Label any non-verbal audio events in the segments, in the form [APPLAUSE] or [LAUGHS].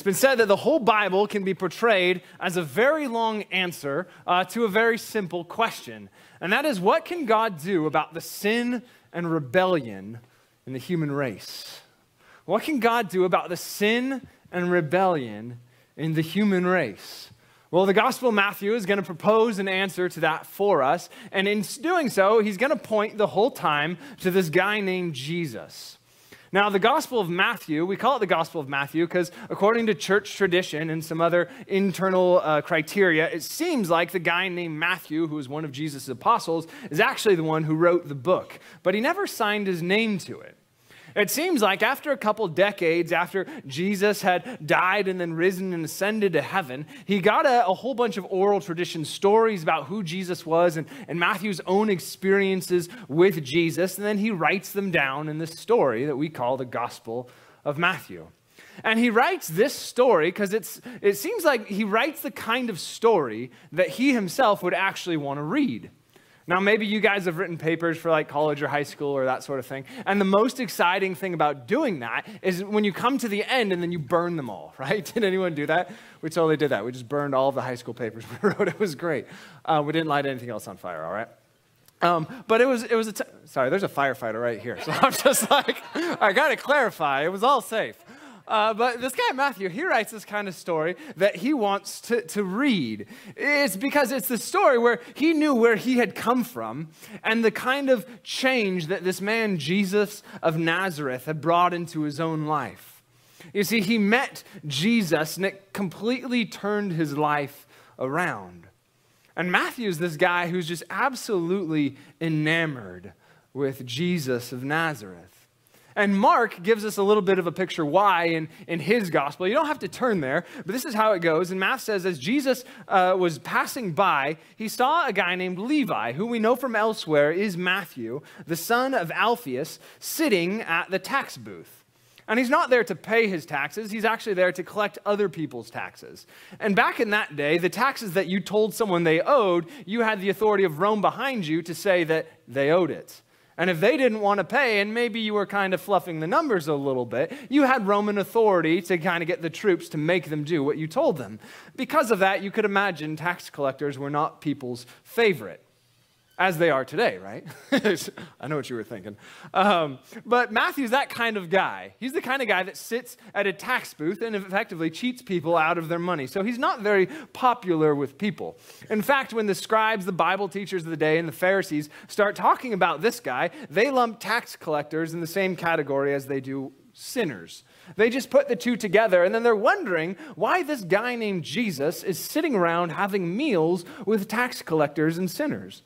It's been said that the whole Bible can be portrayed as a very long answer uh, to a very simple question. And that is what can God do about the sin and rebellion in the human race? What can God do about the sin and rebellion in the human race? Well, the Gospel of Matthew is going to propose an answer to that for us. And in doing so, he's going to point the whole time to this guy named Jesus. Now, the Gospel of Matthew, we call it the Gospel of Matthew because, according to church tradition and some other internal uh, criteria, it seems like the guy named Matthew, who was one of Jesus' apostles, is actually the one who wrote the book, but he never signed his name to it. It seems like after a couple decades, after Jesus had died and then risen and ascended to heaven, he got a, a, whole bunch of oral tradition stories about who Jesus was and, and Matthew's own experiences with Jesus, and then he writes them down in this story that we call the Gospel of Matthew. And he writes this story because it seems like he writes the kind of story that he himself would actually want to read. Now, maybe you guys have written papers for like college or high school or that sort of thing. And the most exciting thing about doing that is when you come to the end and then you burn them all, [LAUGHS] right? Did anyone do that? We totally did that. We just burned all of the high school papers [LAUGHS] we wrote. It was great. Uh, we didn't light anything else on fire, all right? Um, but it was, it was a, t- sorry, there's a firefighter right here. [LAUGHS] So I'm just like, I got to clarify, it was all safe. Uh, but this guy, Matthew, he writes this kind of story that he wants to, to read. It's because it's the story where he knew where he had come from and the kind of change that this man, Jesus of Nazareth, had brought into his own life. You see, he met Jesus and it completely turned his life around. And Matthew is this guy who's just absolutely enamored with Jesus of Nazareth. And Mark gives us a little bit of a picture why in, in his gospel. You don't have to turn there, but this is how it goes. And Mark says, as Jesus uh, was passing by, he saw a guy named Levi, who we know from elsewhere is Matthew, the son of Alphaeus, sitting at the tax booth. And he's not there to pay his taxes, he's actually there to collect other people's taxes. And back in that day, the taxes that you told someone they owed, you had the authority of Rome behind you to say that they owed it. And if they didn't want to pay, and maybe you were kind of fluffing the numbers a little bit, you had Roman authority to kind of get the troops to make them do what you told them. Because of that, you could imagine tax collectors were not people's favorite as they are today, right? [LAUGHS] I know what you were thinking. Um, but Matthew's that kind of guy. He's the kind of guy that sits at a tax booth and effectively cheats people out of their money. So he's not very popular with people. In fact, when the scribes, the Bible teachers of the day, and the Pharisees start talking about this guy, they lump tax collectors in the same category as they do sinners. They just put the two together and then they're wondering why this guy named Jesus is sitting around having meals with tax collectors and sinners.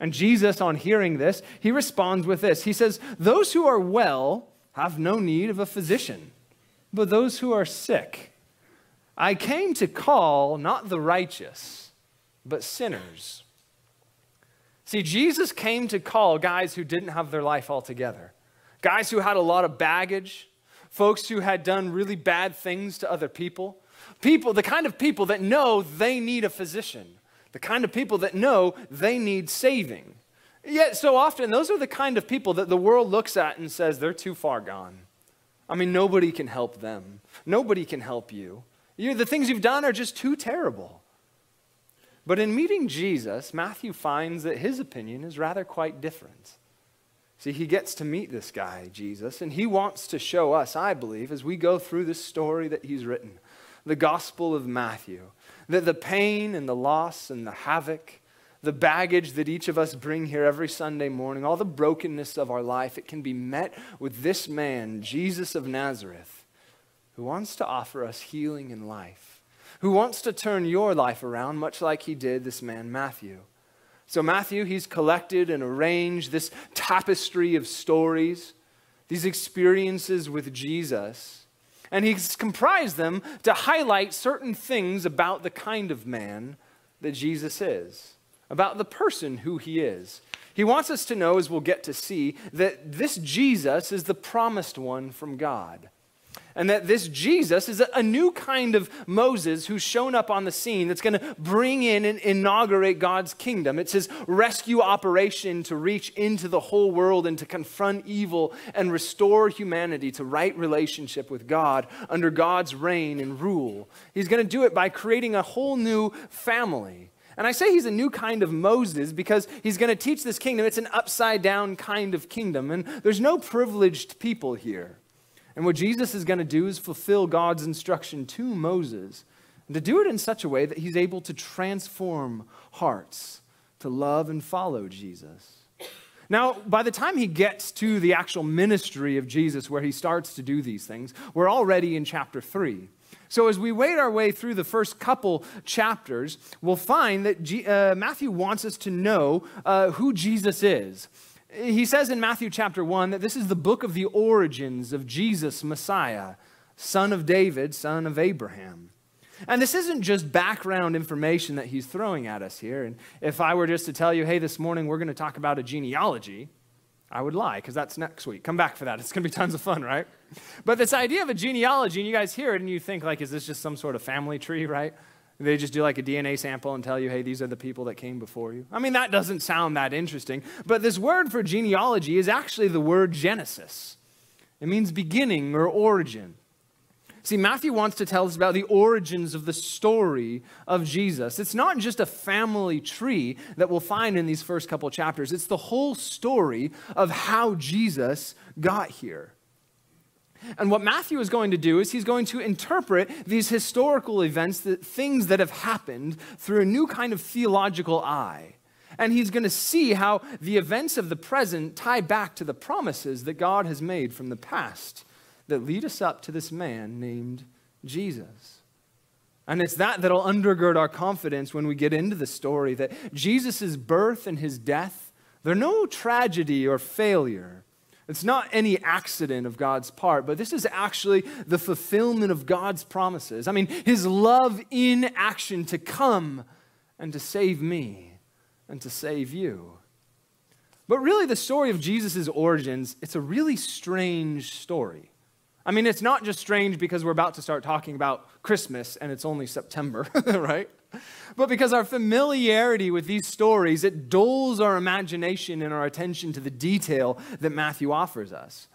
And Jesus, on hearing this, he responds with this. He says, Those who are well have no need of a physician, but those who are sick. I came to call not the righteous, but sinners. See, Jesus came to call guys who didn't have their life all together, guys who had a lot of baggage, folks who had done really bad things to other people, people, the kind of people that know they need a physician the kind of people that know they need saving. Yet, so often, those are the kind of people that the world looks at and says they're too far gone. I mean, nobody can help them, nobody can help you. you the things you've done are just too terrible. But in meeting Jesus, Matthew finds that his opinion is rather quite different. See, he gets to meet this guy, Jesus, and he wants to show us, I believe, as we go through this story that he's written, the Gospel of Matthew, that the pain and the loss and the havoc, the baggage that each of us bring here every Sunday morning, all the brokenness of our life, it can be met with this man, Jesus of Nazareth, who wants to offer us healing and life, who wants to turn your life around, much like he did this man, Matthew. So, Matthew, he's collected and arranged this tapestry of stories, these experiences with Jesus and he's comprised them to highlight certain things about the kind of man that Jesus is, about the person who he is. He wants us to know, as we'll get to see, that this Jesus is the promised one from God. And that this Jesus is a new kind of Moses who's shown up on the scene that's going to bring in and inaugurate God's kingdom. It's his rescue operation to reach into the whole world and to confront evil and restore humanity to right relationship with God under God's reign and rule. He's going to do it by creating a whole new family. And I say he's a new kind of Moses because he's going to teach this kingdom. It's an upside down kind of kingdom, and there's no privileged people here. And what Jesus is going to do is fulfill God's instruction to Moses, and to do it in such a way that he's able to transform hearts to love and follow Jesus. Now, by the time he gets to the actual ministry of Jesus, where he starts to do these things, we're already in chapter 3. So, as we wade our way through the first couple chapters, we'll find that G- uh, Matthew wants us to know uh, who Jesus is. He says in Matthew chapter 1 that this is the book of the origins of Jesus, Messiah, son of David, son of Abraham. And this isn't just background information that he's throwing at us here. And if I were just to tell you, hey, this morning we're going to talk about a genealogy, I would lie because that's next week. Come back for that. It's going to be tons of fun, right? But this idea of a genealogy, and you guys hear it and you think, like, is this just some sort of family tree, right? They just do like a DNA sample and tell you, hey, these are the people that came before you. I mean, that doesn't sound that interesting. But this word for genealogy is actually the word Genesis, it means beginning or origin. See, Matthew wants to tell us about the origins of the story of Jesus. It's not just a family tree that we'll find in these first couple chapters, it's the whole story of how Jesus got here. And what Matthew is going to do is he's going to interpret these historical events, the things that have happened, through a new kind of theological eye. And he's going to see how the events of the present tie back to the promises that God has made from the past that lead us up to this man named Jesus. And it's that that'll undergird our confidence when we get into the story that Jesus' birth and his death, they're no tragedy or failure. It's not any accident of God's part, but this is actually the fulfillment of God's promises. I mean, his love in action to come and to save me and to save you. But really, the story of Jesus' origins, it's a really strange story. I mean, it's not just strange because we're about to start talking about Christmas and it's only September, [LAUGHS] right? But because our familiarity with these stories, it dulls our imagination and our attention to the detail that Matthew offers us.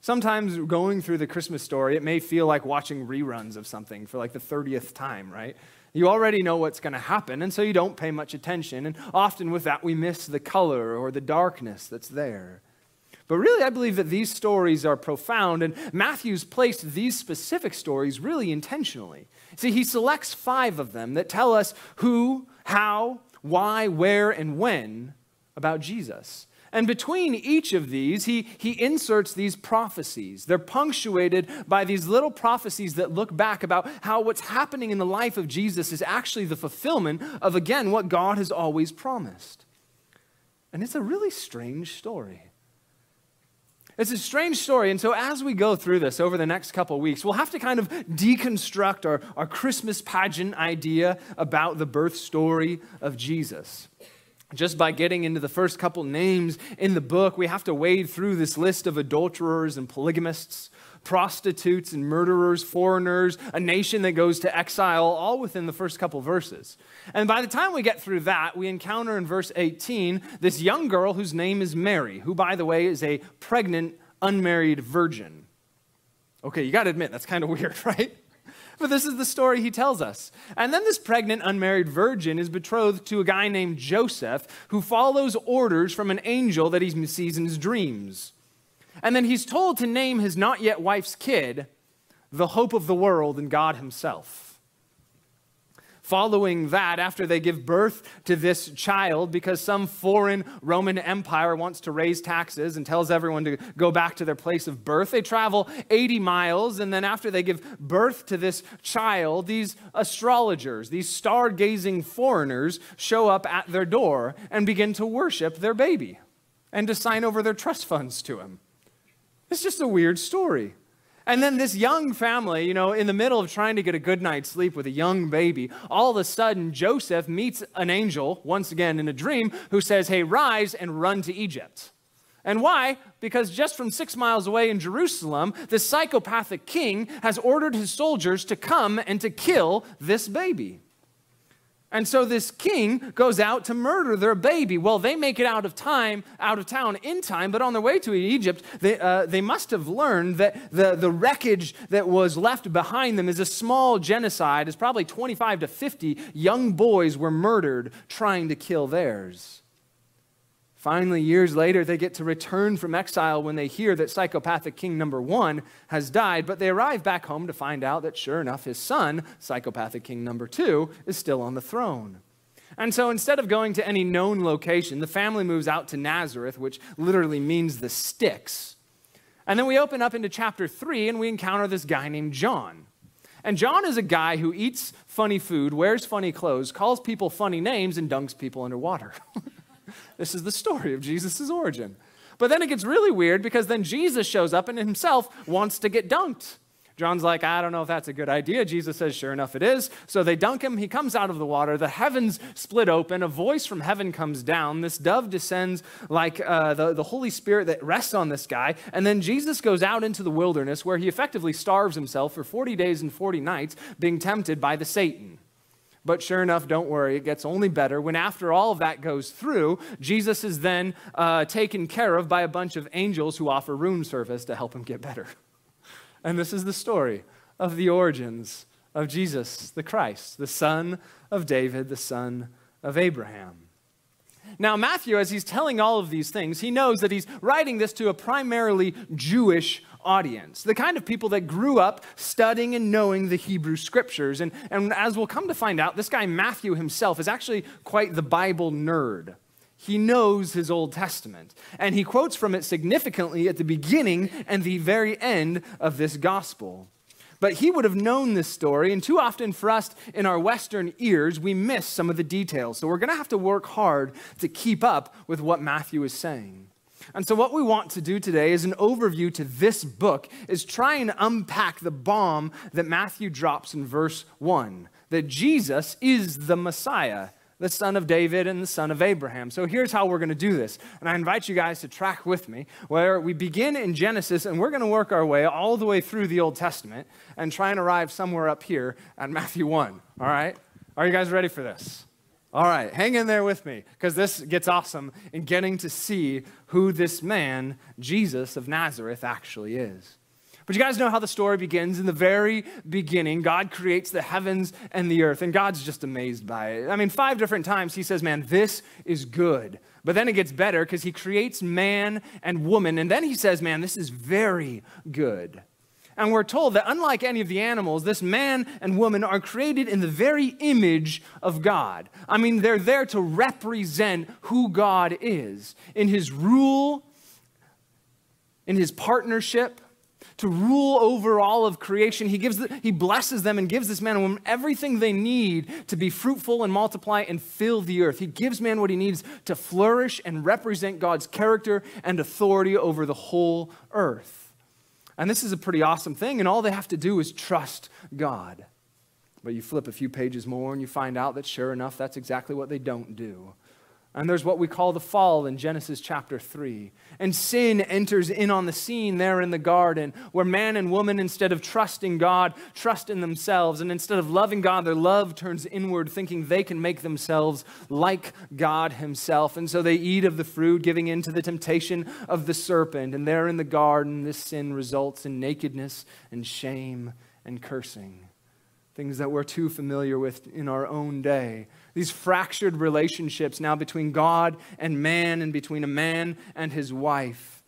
Sometimes going through the Christmas story, it may feel like watching reruns of something for like the 30th time, right? You already know what's going to happen, and so you don't pay much attention. And often with that, we miss the color or the darkness that's there. But really, I believe that these stories are profound, and Matthew's placed these specific stories really intentionally. See, he selects five of them that tell us who, how, why, where, and when about Jesus. And between each of these, he, he inserts these prophecies. They're punctuated by these little prophecies that look back about how what's happening in the life of Jesus is actually the fulfillment of, again, what God has always promised. And it's a really strange story. It's a strange story. And so, as we go through this over the next couple weeks, we'll have to kind of deconstruct our, our Christmas pageant idea about the birth story of Jesus. Just by getting into the first couple names in the book, we have to wade through this list of adulterers and polygamists, prostitutes and murderers, foreigners, a nation that goes to exile, all within the first couple verses. And by the time we get through that, we encounter in verse 18 this young girl whose name is Mary, who, by the way, is a pregnant, unmarried virgin. Okay, you got to admit, that's kind of weird, [LAUGHS] right? But this is the story he tells us. And then this pregnant, unmarried virgin is betrothed to a guy named Joseph who follows orders from an angel that he sees in his dreams. And then he's told to name his not yet wife's kid the hope of the world and God himself. Following that, after they give birth to this child, because some foreign Roman Empire wants to raise taxes and tells everyone to go back to their place of birth, they travel 80 miles. And then, after they give birth to this child, these astrologers, these star gazing foreigners, show up at their door and begin to worship their baby and to sign over their trust funds to him. It's just a weird story. And then this young family, you know, in the middle of trying to get a good night's sleep with a young baby, all of a sudden Joseph meets an angel, once again in a dream, who says, Hey, rise and run to Egypt. And why? Because just from six miles away in Jerusalem, this psychopathic king has ordered his soldiers to come and to kill this baby. And so this king goes out to murder their baby. Well, they make it out of time, out of town in time, but on their way to Egypt, they, uh, they must have learned that the, the wreckage that was left behind them is a small genocide. It's probably 25 to 50 young boys were murdered trying to kill theirs. Finally, years later, they get to return from exile when they hear that psychopathic king number one has died, but they arrive back home to find out that sure enough, his son, psychopathic king number two, is still on the throne. And so instead of going to any known location, the family moves out to Nazareth, which literally means the sticks. And then we open up into chapter three and we encounter this guy named John. And John is a guy who eats funny food, wears funny clothes, calls people funny names, and dunks people underwater. [LAUGHS] This is the story of Jesus' origin. But then it gets really weird because then Jesus shows up and himself wants to get dunked. John's like, I don't know if that's a good idea. Jesus says, Sure enough, it is. So they dunk him. He comes out of the water. The heavens split open. A voice from heaven comes down. This dove descends like uh, the, the Holy Spirit that rests on this guy. And then Jesus goes out into the wilderness where he effectively starves himself for 40 days and 40 nights, being tempted by the Satan. But sure enough, don't worry, it gets only better. When after all of that goes through, Jesus is then uh, taken care of by a bunch of angels who offer room service to help him get better. [LAUGHS] And this is the story of the origins of Jesus, the Christ, the son of David, the son of Abraham. Now, Matthew, as he's telling all of these things, he knows that he's writing this to a primarily Jewish audience, the kind of people that grew up studying and knowing the Hebrew scriptures. And, and as we'll come to find out, this guy Matthew himself is actually quite the Bible nerd. He knows his Old Testament, and he quotes from it significantly at the beginning and the very end of this gospel. But he would have known this story, and too often for us in our Western ears, we miss some of the details. So we're going to have to work hard to keep up with what Matthew is saying. And so, what we want to do today is an overview to this book, is try and unpack the bomb that Matthew drops in verse 1 that Jesus is the Messiah, the son of David and the son of Abraham. So, here's how we're going to do this. And I invite you guys to track with me, where we begin in Genesis and we're going to work our way all the way through the Old Testament and try and arrive somewhere up here at Matthew 1. All right? Are you guys ready for this? All right, hang in there with me because this gets awesome in getting to see who this man, Jesus of Nazareth, actually is. But you guys know how the story begins. In the very beginning, God creates the heavens and the earth, and God's just amazed by it. I mean, five different times he says, Man, this is good. But then it gets better because he creates man and woman, and then he says, Man, this is very good. And we're told that unlike any of the animals, this man and woman are created in the very image of God. I mean, they're there to represent who God is in his rule, in his partnership, to rule over all of creation. He, gives the, he blesses them and gives this man and woman everything they need to be fruitful and multiply and fill the earth. He gives man what he needs to flourish and represent God's character and authority over the whole earth. And this is a pretty awesome thing, and all they have to do is trust God. But you flip a few pages more and you find out that sure enough, that's exactly what they don't do. And there's what we call the fall in Genesis chapter 3. And sin enters in on the scene there in the garden, where man and woman, instead of trusting God, trust in themselves. And instead of loving God, their love turns inward, thinking they can make themselves like God Himself. And so they eat of the fruit, giving in to the temptation of the serpent. And there in the garden, this sin results in nakedness and shame and cursing. Things that we're too familiar with in our own day these fractured relationships now between God and man and between a man and his wife.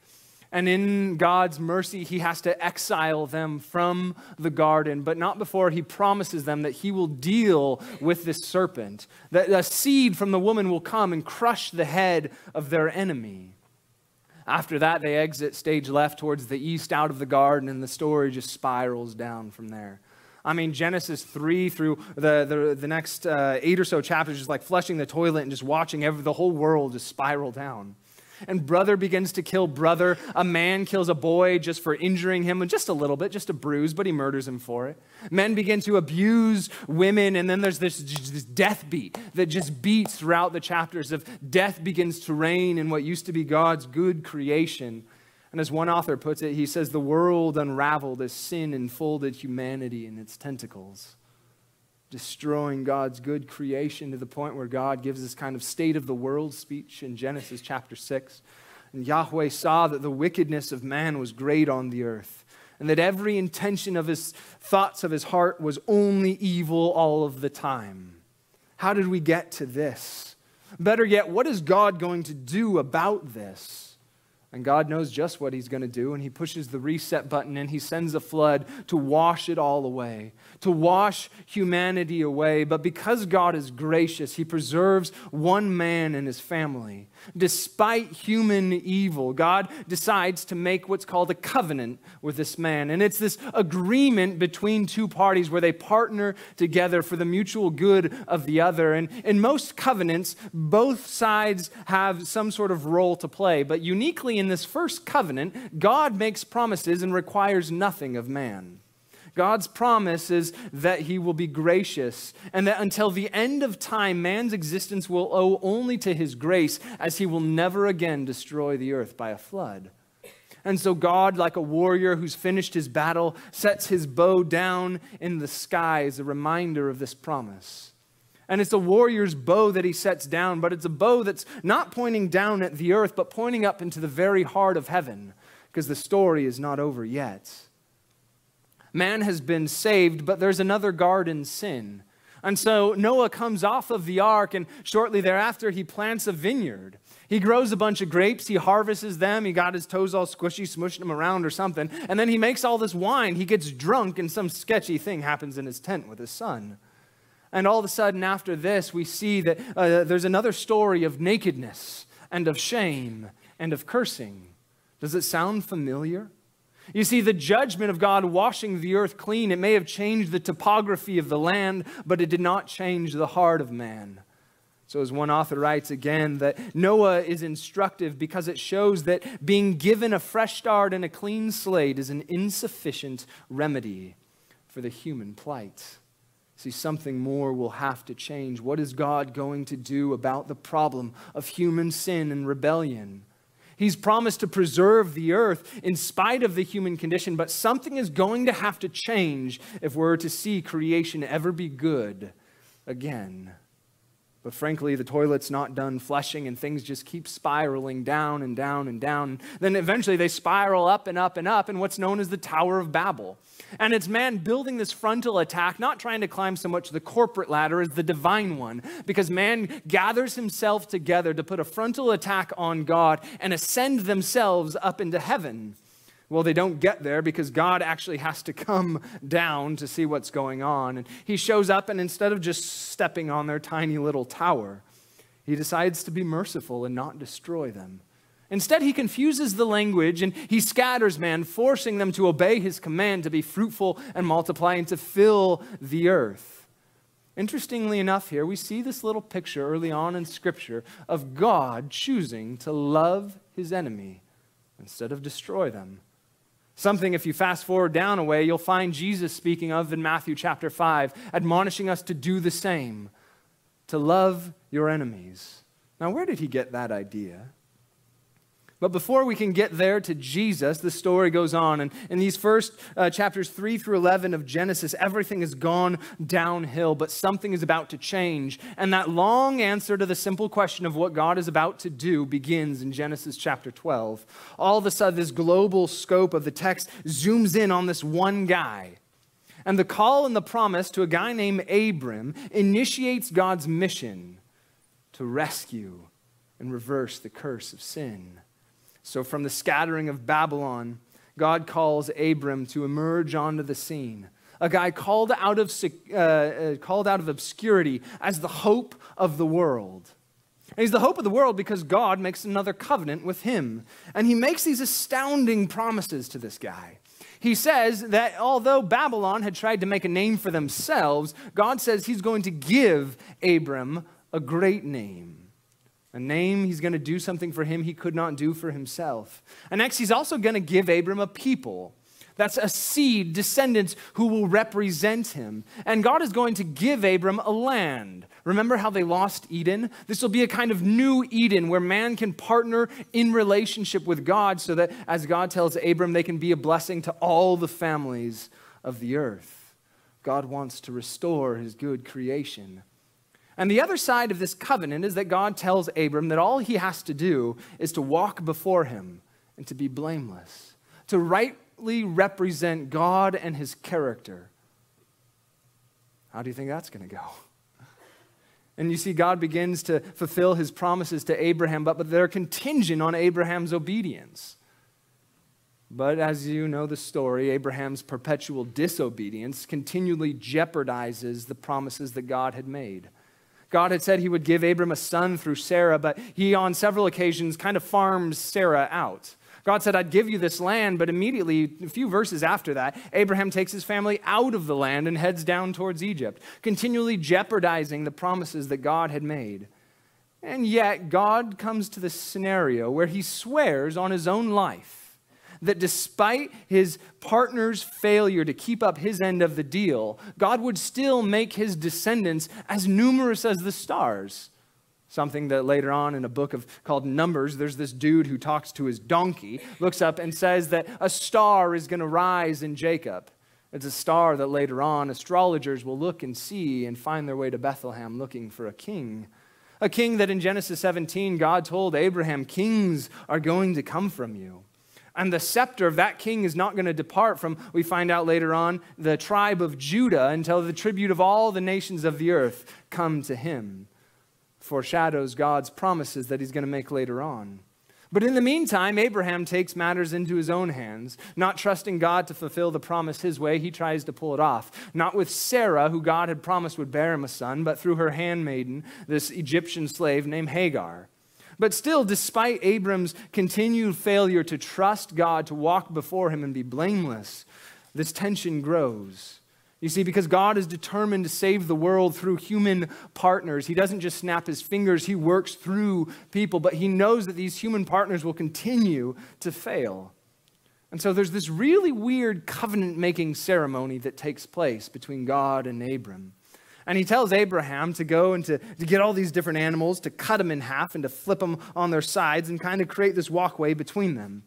And in God's mercy, he has to exile them from the garden, but not before he promises them that he will deal with this serpent, that a seed from the woman will come and crush the head of their enemy. After that, they exit stage left towards the east out of the garden, and the story just spirals down from there. I mean, Genesis 3 through the, the, the next uh, eight or so chapters, just like flushing the toilet and just watching every, the whole world just spiral down. and brother begins to kill brother. A man kills a boy just for injuring him, just a little bit, just a bruise, but he murders him for it. Men begin to abuse women, and then there's this, this death beat that just beats throughout the chapters of death begins to reign in what used to be God's good creation. And as one author puts it, he says, The world unraveled as sin enfolded humanity in its tentacles destroying God's good creation to the point where God gives this kind of state of the world speech in Genesis chapter 6. And Yahweh saw that the wickedness of man was great on the earth, and that every intention of his thoughts of his heart was only evil all of the time. How did we get to this? Better yet, what is God going to do about this? And God knows just what He's going to do, and He pushes the reset button and He sends a flood to wash it all away, to wash humanity away. But because God is gracious, He preserves one man and his family. Despite human evil, God decides to make what's called a covenant with this man. And it's this agreement between two parties where they partner together for the mutual good of the other. And in most covenants, both sides have some sort of role to play, but uniquely in this first covenant, God makes promises and requires nothing of man. God's promise is that he will be gracious and that until the end of time, man's existence will owe only to his grace, as he will never again destroy the earth by a flood. And so, God, like a warrior who's finished his battle, sets his bow down in the sky as a reminder of this promise. And it's a warrior's bow that he sets down, but it's a bow that's not pointing down at the earth, but pointing up into the very heart of heaven, because the story is not over yet. Man has been saved, but there's another garden sin. And so Noah comes off of the ark, and shortly thereafter, he plants a vineyard. He grows a bunch of grapes, he harvests them, he got his toes all squishy, smushing them around or something, and then he makes all this wine. He gets drunk, and some sketchy thing happens in his tent with his son. And all of a sudden, after this, we see that uh, there's another story of nakedness and of shame and of cursing. Does it sound familiar? You see, the judgment of God washing the earth clean, it may have changed the topography of the land, but it did not change the heart of man. So, as one author writes again, that Noah is instructive because it shows that being given a fresh start and a clean slate is an insufficient remedy for the human plight. See, something more will have to change. What is God going to do about the problem of human sin and rebellion? He's promised to preserve the earth in spite of the human condition, but something is going to have to change if we're to see creation ever be good again. But frankly, the toilet's not done flushing and things just keep spiraling down and down and down. Then eventually they spiral up and up and up in what's known as the Tower of Babel. And it's man building this frontal attack, not trying to climb so much the corporate ladder as the divine one, because man gathers himself together to put a frontal attack on God and ascend themselves up into heaven. Well, they don't get there because God actually has to come down to see what's going on. And he shows up, and instead of just stepping on their tiny little tower, he decides to be merciful and not destroy them. Instead, he confuses the language and he scatters man, forcing them to obey his command to be fruitful and multiply and to fill the earth. Interestingly enough, here we see this little picture early on in Scripture of God choosing to love his enemy instead of destroy them. Something, if you fast forward down a way, you'll find Jesus speaking of in Matthew chapter 5, admonishing us to do the same, to love your enemies. Now, where did he get that idea? But before we can get there to Jesus, the story goes on. And in these first uh, chapters 3 through 11 of Genesis, everything has gone downhill, but something is about to change. And that long answer to the simple question of what God is about to do begins in Genesis chapter 12. All of a sudden, this global scope of the text zooms in on this one guy. And the call and the promise to a guy named Abram initiates God's mission to rescue and reverse the curse of sin. So, from the scattering of Babylon, God calls Abram to emerge onto the scene. A guy called out of, uh, uh, called out of obscurity as the hope of the world. And he's the hope of the world because God makes another covenant with him. And he makes these astounding promises to this guy. He says that although Babylon had tried to make a name for themselves, God says he's going to give Abram a great name A name, he's going to do something for him he could not do for himself. And next, he's also going to give Abram a people. That's a seed, descendants who will represent him. And God is going to give Abram a land. Remember how they lost Eden? This will be a kind of new Eden where man can partner in relationship with God so that, as God tells Abram, they can be a blessing to all the families of the earth. God wants to restore his good creation. And the other side of this covenant is that God tells Abram that all he has to do is to walk before him and to be blameless, to rightly represent God and his character. How do you think that's going to go? And you see, God begins to fulfill his promises to Abraham, but, but they're contingent on Abraham's obedience. But as you know the story, Abraham's perpetual disobedience continually jeopardizes the promises that God had made. God had said he would give Abram a son through Sarah, but he, on several occasions, kind of farms Sarah out. God said, I'd give you this land, but immediately, a few verses after that, Abraham takes his family out of the land and heads down towards Egypt, continually jeopardizing the promises that God had made. And yet, God comes to this scenario where he swears on his own life that despite his partner's failure to keep up his end of the deal, God would still make his descendants as numerous as the stars. Something that later on in a book of, called Numbers, there's this dude who talks to his donkey, looks up and says that a star is going to rise in Jacob. It's a star that later on astrologers will look and see and find their way to Bethlehem looking for a king. A king that in Genesis 17, God told Abraham, Kings are going to come from you. And the scepter of that king is not going to depart from, we find out later on, the tribe of Judah until the tribute of all the nations of the earth come to him. Foreshadows God's promises that he's going to make later on. But in the meantime, Abraham takes matters into his own hands. Not trusting God to fulfill the promise his way, he tries to pull it off. Not with Sarah, who God had promised would bear him a son, but through her handmaiden, this Egyptian slave named Hagar. But still, despite Abram's continued failure to trust God, to walk before him and be blameless, this tension grows. You see, because God is determined to save the world through human partners, He doesn't just snap His fingers, He works through people, but He knows that these human partners will continue to fail. And so there's this really weird covenant making ceremony that takes place between God and Abram. And he tells Abraham to go and to, to get all these different animals, to cut them in half and to flip them on their sides and kind of create this walkway between them.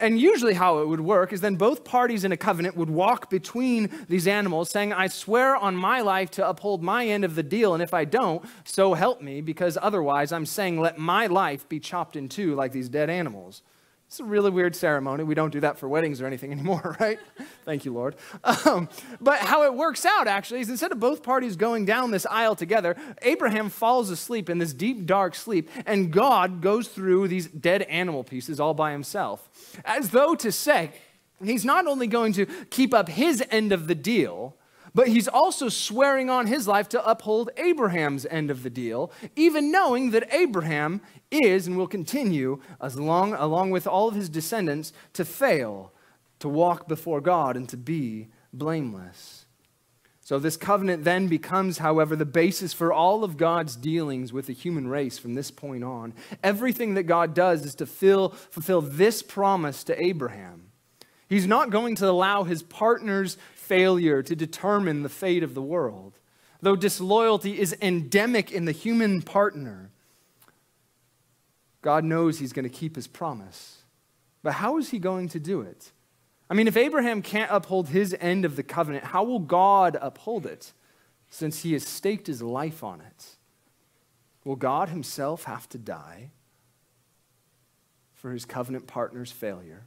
And usually, how it would work is then both parties in a covenant would walk between these animals, saying, I swear on my life to uphold my end of the deal, and if I don't, so help me, because otherwise I'm saying, let my life be chopped in two like these dead animals. It's a really weird ceremony. We don't do that for weddings or anything [LAUGHS] anymore, right? Thank you, Lord. Um, but how it works out, actually, is instead of both parties going down this aisle together, Abraham falls asleep in this deep, dark sleep, and God goes through these dead animal pieces all by himself, as though to say, he's not only going to keep up his end of the deal, but he's also swearing on his life to uphold Abraham's end of the deal, even knowing that Abraham is and will continue, as long, along with all of his descendants, to fail, to walk before God, and to be blameless. So, this covenant then becomes, however, the basis for all of God's dealings with the human race from this point on. Everything that God does is to fill, fulfill this promise to Abraham. He's not going to allow his partner's failure to determine the fate of the world. Though disloyalty is endemic in the human partner, God knows he's going to keep his promise. But how is he going to do it? I mean, if Abraham can't uphold his end of the covenant, how will God uphold it since he has staked his life on it? Will God himself have to die for his covenant partner's failure?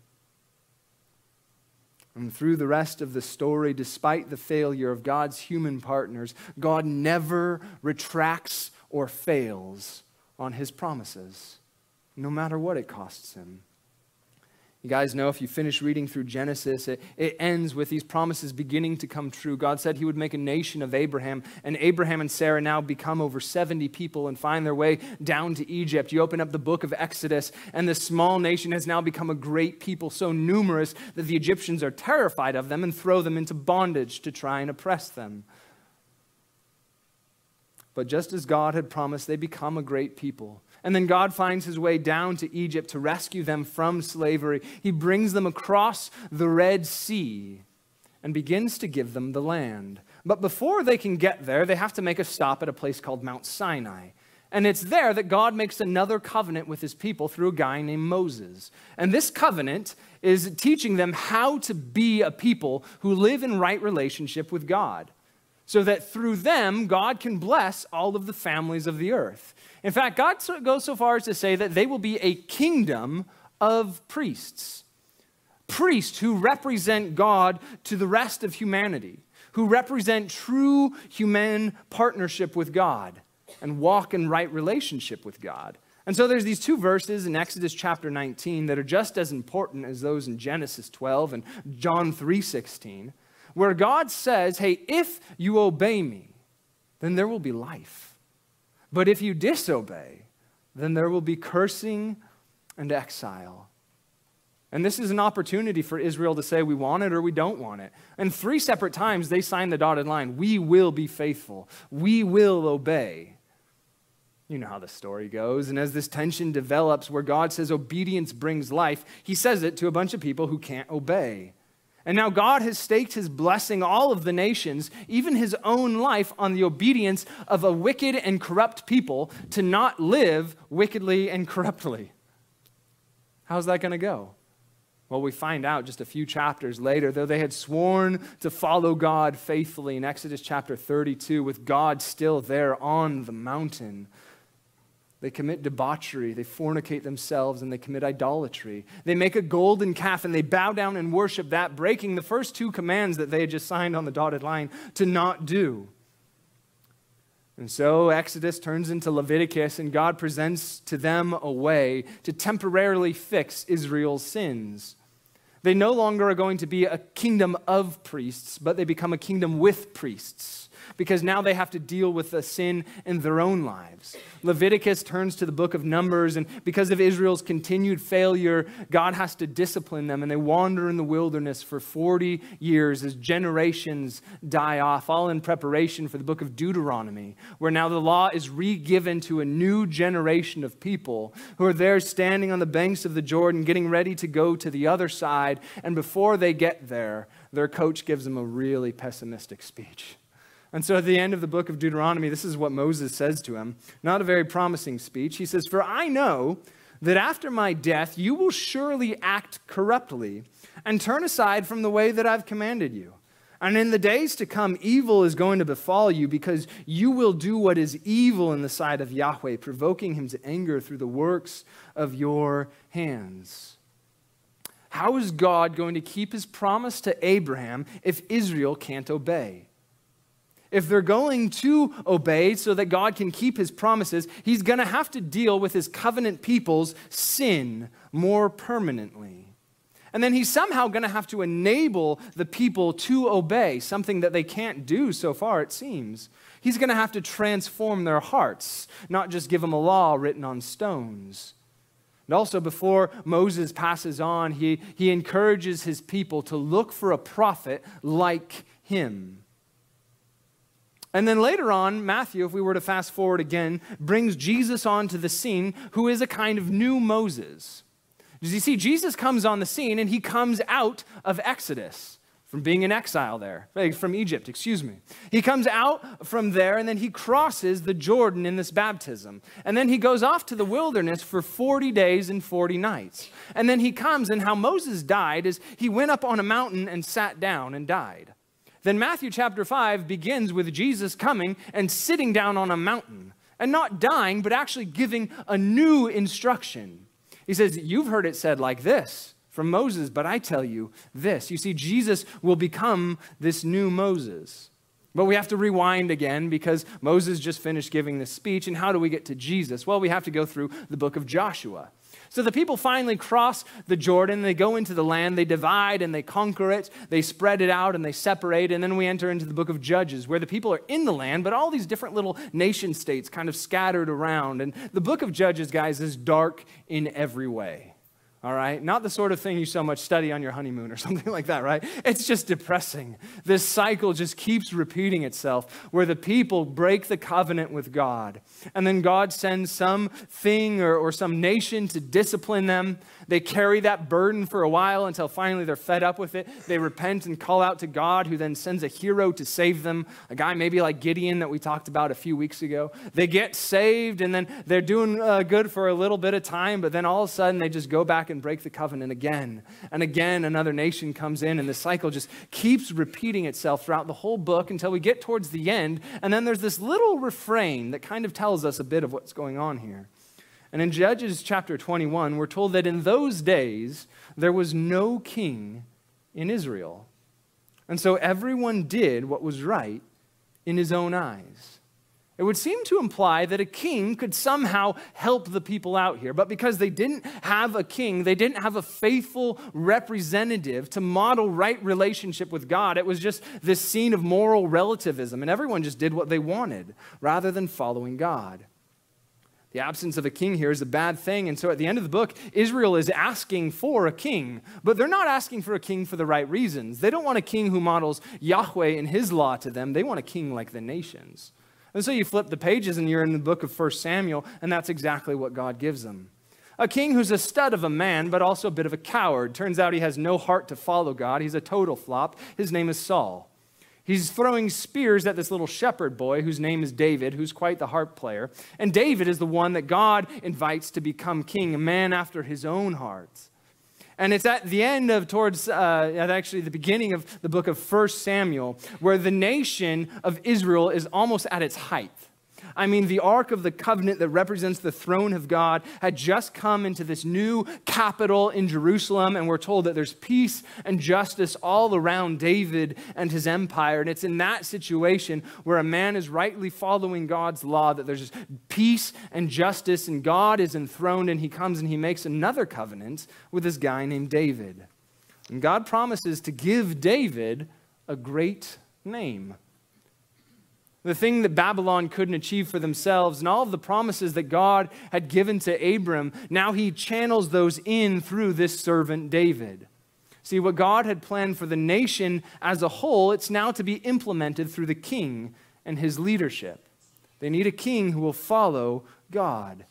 And through the rest of the story, despite the failure of God's human partners, God never retracts or fails on his promises, no matter what it costs him. You guys know if you finish reading through Genesis, it, it ends with these promises beginning to come true. God said he would make a nation of Abraham, and Abraham and Sarah now become over 70 people and find their way down to Egypt. You open up the book of Exodus, and this small nation has now become a great people, so numerous that the Egyptians are terrified of them and throw them into bondage to try and oppress them. But just as God had promised, they become a great people. And then God finds his way down to Egypt to rescue them from slavery. He brings them across the Red Sea and begins to give them the land. But before they can get there, they have to make a stop at a place called Mount Sinai. And it's there that God makes another covenant with his people through a guy named Moses. And this covenant is teaching them how to be a people who live in right relationship with God so that through them, God can bless all of the families of the earth. In fact, God goes so far as to say that they will be a kingdom of priests. Priests who represent God to the rest of humanity, who represent true human partnership with God and walk in right relationship with God. And so there's these two verses in Exodus chapter 19 that are just as important as those in Genesis 12 and John 3:16 where God says, hey, if you obey me, then there will be life. But if you disobey, then there will be cursing and exile. And this is an opportunity for Israel to say, we want it or we don't want it. And three separate times they sign the dotted line we will be faithful, we will obey. You know how the story goes. And as this tension develops, where God says obedience brings life, he says it to a bunch of people who can't obey. And now God has staked his blessing, all of the nations, even his own life, on the obedience of a wicked and corrupt people to not live wickedly and corruptly. How's that going to go? Well, we find out just a few chapters later, though they had sworn to follow God faithfully in Exodus chapter 32, with God still there on the mountain, they commit debauchery, they fornicate themselves, and they commit idolatry. They make a golden calf and they bow down and worship that, breaking the first two commands that they had just signed on the dotted line to not do. And so Exodus turns into Leviticus, and God presents to them a way to temporarily fix Israel's sins. They no longer are going to be a kingdom of priests, but they become a kingdom with priests because now they have to deal with the sin in their own lives. Leviticus turns to the book of Numbers, and because of Israel's continued failure, God has to discipline them, and they wander in the wilderness for 40 years as generations die off, all in preparation for the book of Deuteronomy, where now the law is re given to a new generation of people who are there standing on the banks of the Jordan, getting ready to go to the other side, and before they get there, their coach gives them a really pessimistic speech. And so at the end of the book of Deuteronomy, this is what Moses says to him. Not a very promising speech. He says, For I know that after my death you will surely act corruptly and turn aside from the way that I've commanded you. And in the days to come, evil is going to befall you because you will do what is evil in the sight of Yahweh, provoking him to anger through the works of your hands. How is God going to keep his promise to Abraham if Israel can't obey? If they're going to obey so that God can keep his promises, he's going to have to deal with his covenant people's sin more permanently. And then he's somehow going to have to enable the people to obey, something that they can't do so far, it seems. He's going to have to transform their hearts, not just give them a law written on stones. And also, before Moses passes on, he, he encourages his people to look for a prophet like him. And then later on, Matthew, if we were to fast forward again, brings Jesus onto the scene, who is a kind of new Moses. Does you see, Jesus comes on the scene and he comes out of Exodus from being in exile there, from Egypt, excuse me. He comes out from there and then he crosses the Jordan in this baptism. And then he goes off to the wilderness for 40 days and 40 nights. And then he comes, and how Moses died is he went up on a mountain and sat down and died. Then Matthew chapter 5 begins with Jesus coming and sitting down on a mountain and not dying, but actually giving a new instruction. He says, You've heard it said like this from Moses, but I tell you this. You see, Jesus will become this new Moses. But we have to rewind again because Moses just finished giving this speech. And how do we get to Jesus? Well, we have to go through the book of Joshua. So the people finally cross the Jordan, they go into the land, they divide and they conquer it, they spread it out and they separate, and then we enter into the book of Judges, where the people are in the land, but all these different little nation states kind of scattered around. And the book of Judges, guys, is dark in every way. all right? Not the sort of thing you so much study on your honeymoon or [LAUGHS] something like that, right? It's just depressing. This cycle just keeps repeating itself where the people break the covenant with God. And then God sends some thing or, or some nation to discipline them. They carry that burden for a while until finally they're fed up with it. They repent and call out to God, who then sends a hero to save them, a guy maybe like Gideon that we talked about a few weeks ago. They get saved and then they're doing uh, good for a little bit of time, but then all of a sudden they just go back and break the covenant again. And again, another nation comes in, and the cycle just keeps repeating itself throughout the whole book until we get towards the end. And then there's this little refrain that kind of tells us a bit of what's going on here. And in Judges chapter 21, we're told that in those days there was no king in Israel. And so everyone did what was right in his own eyes. It would seem to imply that a king could somehow help the people out here. But because they didn't have a king, they didn't have a faithful representative to model right relationship with God. It was just this scene of moral relativism, and everyone just did what they wanted rather than following God. The absence of a king here is a bad thing. And so at the end of the book, Israel is asking for a king, but they're not asking for a king for the right reasons. They don't want a king who models Yahweh and his law to them, they want a king like the nations. And so you flip the pages and you're in the book of 1 Samuel, and that's exactly what God gives them. A king who's a stud of a man, but also a bit of a coward. Turns out he has no heart to follow God. He's a total flop. His name is Saul. He's throwing spears at this little shepherd boy whose name is David, who's quite the harp player. And David is the one that God invites to become king, a man after his own heart. And it's at the end of, towards, uh, actually the beginning of the book of First Samuel, where the nation of Israel is almost at its height. I mean, the Ark of the Covenant that represents the throne of God had just come into this new capital in Jerusalem, and we're told that there's peace and justice all around David and his empire. And it's in that situation where a man is rightly following God's law that there's peace and justice, and God is enthroned, and he comes and he makes another covenant with this guy named David. And God promises to give David a great name the thing that Babylon couldn't achieve for themselves, and all of the promises that God had given to Abram, now he channels those in through this servant David. See, what God had planned for the nation as a whole, it's now to be implemented through the king and his leadership. They need a king who will follow God.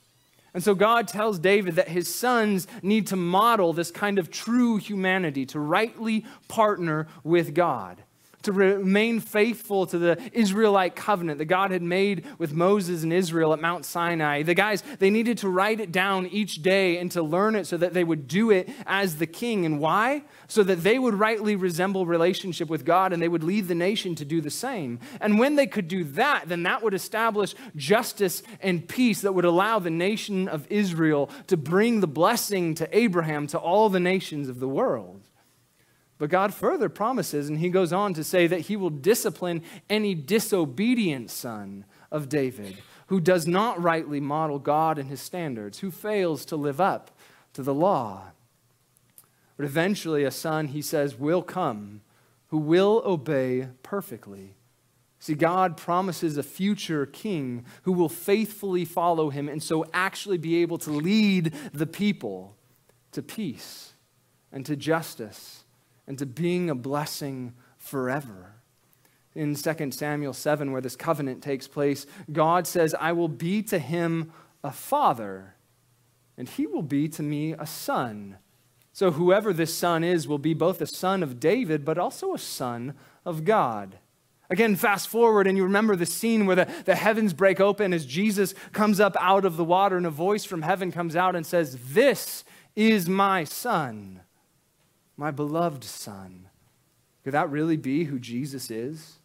And so God tells David that his sons need to model this kind of true humanity, to rightly partner with God to remain faithful to the Israelite covenant that God had made with Moses and Israel at Mount Sinai. The guys, they needed to write it down each day and to learn it so that they would do it as the king. And why? So that they would rightly resemble relationship with God and they would lead the nation to do the same. And when they could do that, then that would establish justice and peace that would allow the nation of Israel to bring the blessing to Abraham to all the nations of the world. But God further promises, and he goes on to say that he will discipline any disobedient son of David who does not rightly model God and his standards, who fails to live up to the law. But eventually, a son, he says, will come who will obey perfectly. See, God promises a future king who will faithfully follow him and so actually be able to lead the people to peace and to justice and to being a blessing forever. In 2 Samuel 7, where this covenant takes place, God says, I will be to him a father, and he will be to me a son. So whoever this son is will be both a son of David, but also a son of God. Again, fast forward, and you remember the scene where the, the heavens break open as Jesus comes up out of the water, and a voice from heaven comes out and says, This is my son my beloved Son. Could that really be who Jesus is?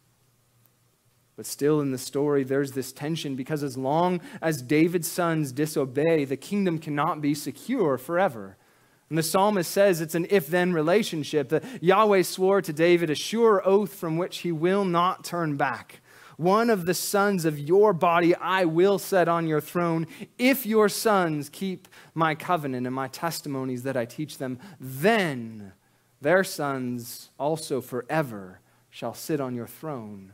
But still, in the story, there's this tension because as long as David's sons disobey, the kingdom cannot be secure forever. And the psalmist says it's an if then relationship. That Yahweh swore to David a sure oath from which he will not turn back. One of the sons of your body I will set on your throne if your sons keep my covenant and my testimonies that I teach them. Then their sons also forever shall sit on your throne.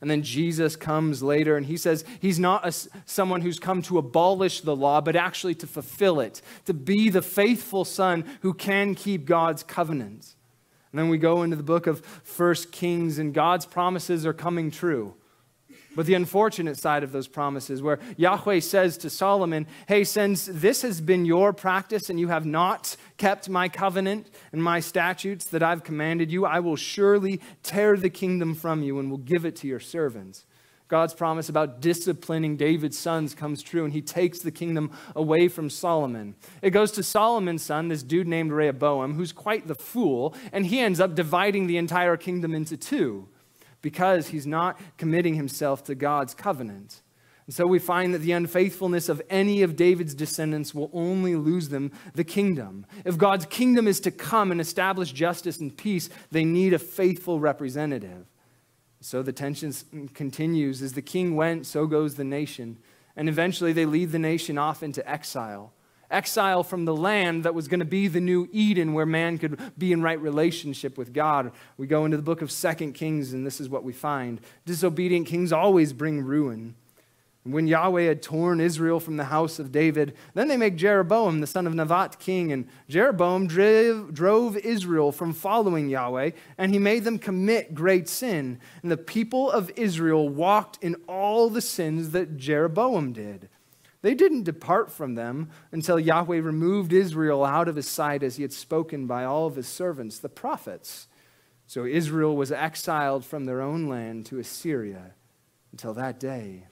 And then Jesus comes later and he says he's not a, someone who's come to abolish the law, but actually to fulfill it, to be the faithful son who can keep God's covenants. And then we go into the book of First Kings, and God's promises are coming true. But the unfortunate side of those promises, where Yahweh says to Solomon, Hey, since this has been your practice and you have not kept my covenant and my statutes that I've commanded you, I will surely tear the kingdom from you and will give it to your servants. God's promise about disciplining David's sons comes true, and he takes the kingdom away from Solomon. It goes to Solomon's son, this dude named Rehoboam, who's quite the fool, and he ends up dividing the entire kingdom into two because he's not committing himself to God's covenant. And so we find that the unfaithfulness of any of David's descendants will only lose them the kingdom. If God's kingdom is to come and establish justice and peace, they need a faithful representative. So the tension continues. As the king went, so goes the nation. And eventually they lead the nation off into exile exile from the land that was going to be the new Eden where man could be in right relationship with God. We go into the book of Second Kings, and this is what we find disobedient kings always bring ruin. When Yahweh had torn Israel from the house of David, then they make Jeroboam, the son of Nebat, king. And Jeroboam drove, drove Israel from following Yahweh, and he made them commit great sin. And the people of Israel walked in all the sins that Jeroboam did. They didn't depart from them until Yahweh removed Israel out of his sight as he had spoken by all of his servants, the prophets. So Israel was exiled from their own land to Assyria until that day.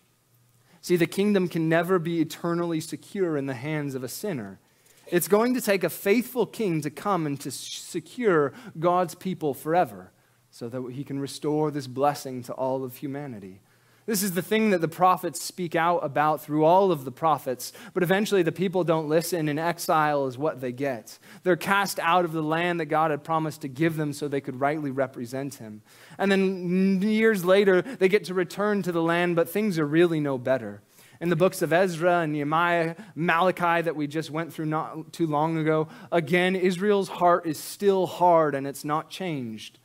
See, the kingdom can never be eternally secure in the hands of a sinner. It's going to take a faithful king to come and to secure God's people forever so that he can restore this blessing to all of humanity. This is the thing that the prophets speak out about through all of the prophets, but eventually the people don't listen, and exile is what they get. They're cast out of the land that God had promised to give them so they could rightly represent Him. And then years later, they get to return to the land, but things are really no better. In the books of Ezra and Nehemiah, Malachi, that we just went through not too long ago, again, Israel's heart is still hard and it's not changed.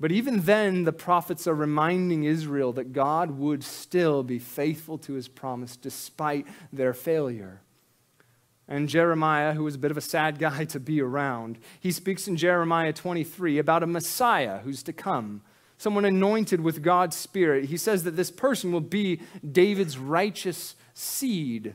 But even then, the prophets are reminding Israel that God would still be faithful to his promise despite their failure. And Jeremiah, who was a bit of a sad [LAUGHS] guy to be around, he speaks in Jeremiah 23 about a Messiah who's to come, someone anointed with God's Spirit. He says that this person will be David's righteous seed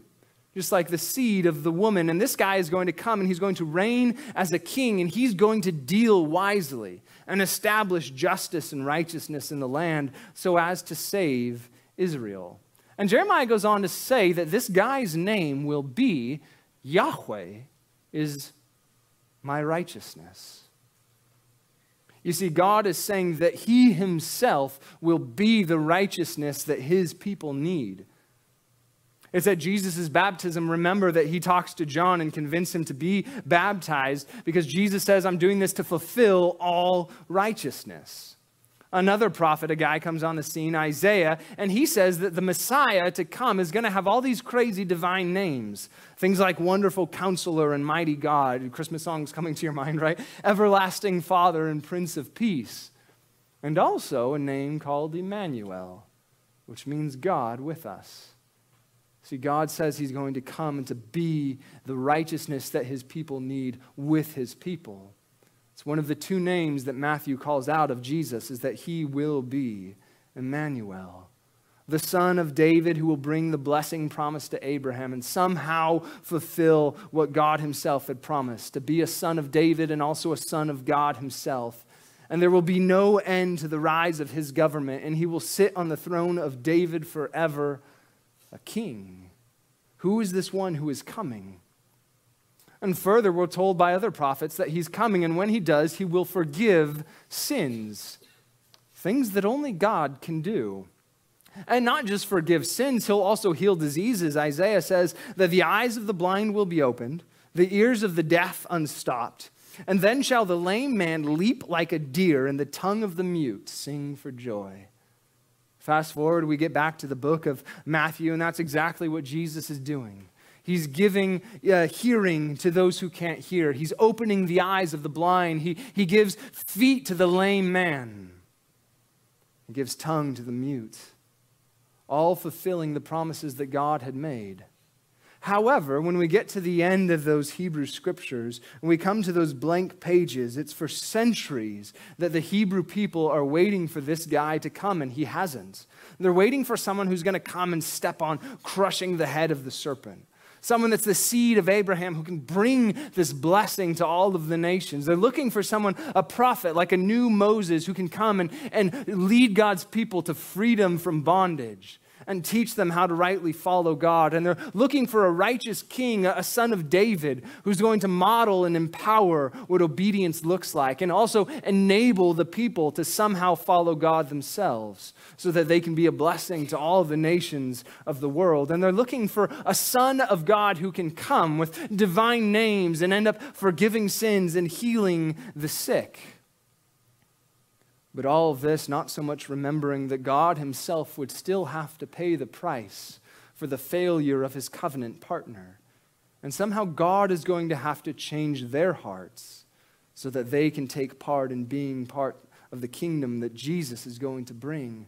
just like the seed of the woman. And this guy is going to come and he's going to reign as a king and he's going to deal wisely and establish justice and righteousness in the land so as to save Israel. And Jeremiah goes on to say that this guy's name will be Yahweh is my righteousness. You see, God is saying that He Himself will be the righteousness that His people need. It's at Jesus' baptism, remember that he talks to John and convince him to be baptized because Jesus says, I'm doing this to fulfill all righteousness. Another prophet, a guy comes on the scene, Isaiah, and he says that the Messiah to come is going to have all these crazy divine names. Things like Wonderful Counselor and Mighty God. Christmas songs coming to your mind, right? Everlasting Father and Prince of Peace. And also a name called Emmanuel, which means God with us. See, God says He's going to come and to be the righteousness that His people need with His people. It's one of the two names that Matthew calls out of Jesus, is that He will be Emmanuel, the son of David who will bring the blessing promised to Abraham and somehow fulfill what God Himself had promised to be a son of David and also a son of God Himself. And there will be no end to the rise of His government, and He will sit on the throne of David forever a king. Who is this one who is coming? And further, we're told by other prophets that he's coming, and when he does, he will forgive sins, things that only God can do. And not just forgive sins, he'll also heal diseases. Isaiah says that the eyes of the blind will be opened, the ears of the deaf unstopped. And then shall the lame man leap like a deer, and the tongue of the mute sing for joy. Fast forward, we get back to the book of Matthew, and that's exactly what Jesus is doing. He's giving uh, hearing to those who can't hear. He's opening the eyes of the blind. He, he gives feet to the lame man. He gives tongue to the mute, all fulfilling the promises that God had made. However, when we get to the end of those Hebrew scriptures, and we come to those blank pages, it's for centuries that the Hebrew people are waiting for this guy to come, and he hasn't. They're waiting for someone who's going to come and step on crushing the head of the serpent. Someone that's the seed of Abraham who can bring this blessing to all of the nations. They're looking for someone, a prophet, like a new Moses, who can come and, and lead God's people to freedom from bondage and teach them how to rightly follow God. And they're looking for a righteous king, a son of David, who's going to model and empower what obedience looks like and also enable the people to somehow follow God themselves so that they can be a blessing to all the nations of the world. And they're looking for a son of God who can come with divine names and end up forgiving sins and healing the sick. But all this, not so much remembering that God Himself would still have to pay the price for the failure of His covenant partner. And somehow God is going to have to change their hearts so that they can take part in being part of the kingdom that Jesus is going to bring.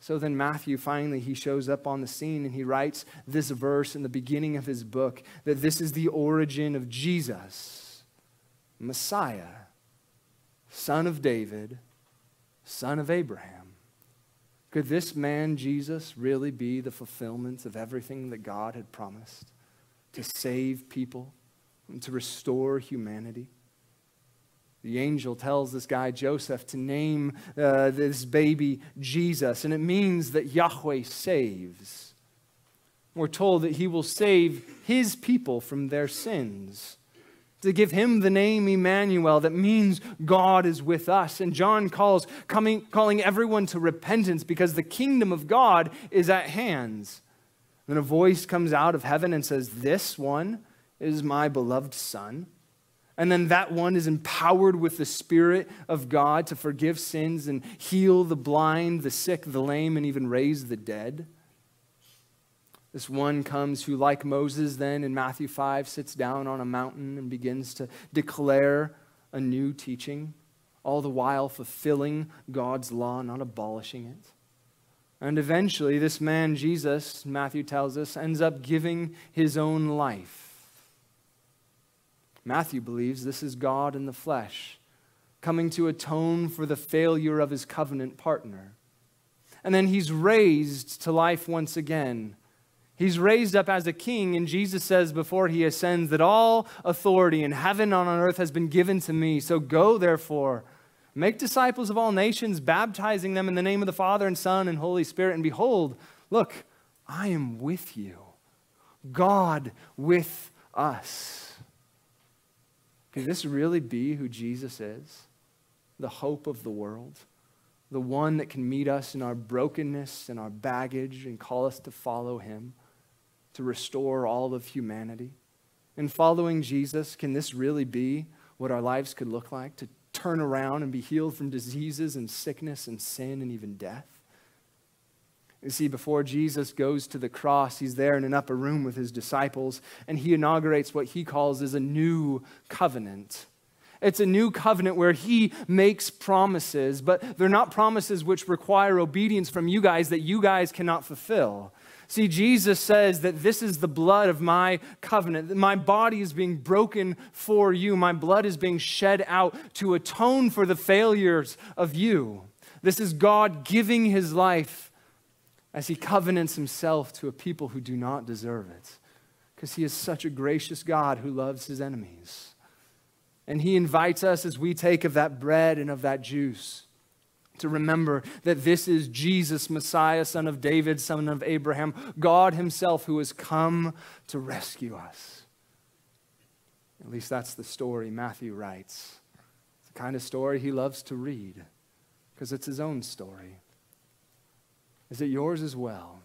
So then, Matthew finally he shows up on the scene and he writes this verse in the beginning of his book that this is the origin of Jesus, Messiah, son of David son of Abraham. Could this man, Jesus, really be the fulfillment of everything that God had promised to save people and to restore humanity? The angel tells this guy, Joseph, to name uh, this baby Jesus, and it means that Yahweh saves. We're told that he will save his people from their sins to give him the name Emmanuel, that means God is with us. And John calls coming, calling everyone to repentance because the kingdom of God is at hands. Then a voice comes out of heaven and says, This one is my beloved Son. And then that one is empowered with the Spirit of God to forgive sins and heal the blind, the sick, the lame, and even raise the dead. This one comes who, like Moses, then in Matthew 5, sits down on a mountain and begins to declare a new teaching, all the while fulfilling God's law, not abolishing it. And eventually, this man, Jesus, Matthew tells us, ends up giving his own life. Matthew believes this is God in the flesh, coming to atone for the failure of his covenant partner. And then he's raised to life once again He's raised up as a king, and Jesus says before he ascends that all authority in heaven and on earth has been given to me. So go, therefore, make disciples of all nations, baptizing them in the name of the Father and Son and Holy Spirit. And behold, look, I am with you. God with us. Can this really be who Jesus is? The hope of the world? The one that can meet us in our brokenness and our baggage and call us to follow him? To restore all of humanity? In following Jesus, can this really be what our lives could look like? To turn around and be healed from diseases and sickness and sin and even death? You see, before Jesus goes to the cross, he's there in an upper room with his disciples, and he inaugurates what he calls as a new covenant. It's a new covenant where he makes promises, but they're not promises which require obedience from you guys that you guys cannot fulfill. See, Jesus says that this is the blood of my covenant. My body is being broken for you. My blood is being shed out to atone for the failures of you. This is God giving his life as he covenants himself to a people who do not deserve it. Because he is such a gracious God who loves his enemies. And he invites us as we take of that bread and of that juice to remember that this is Jesus, Messiah, son of David, son of Abraham, God Himself who has come to rescue us. At least that's the story Matthew writes. It's the kind of story he loves to read because it's his own story. Is it yours as well?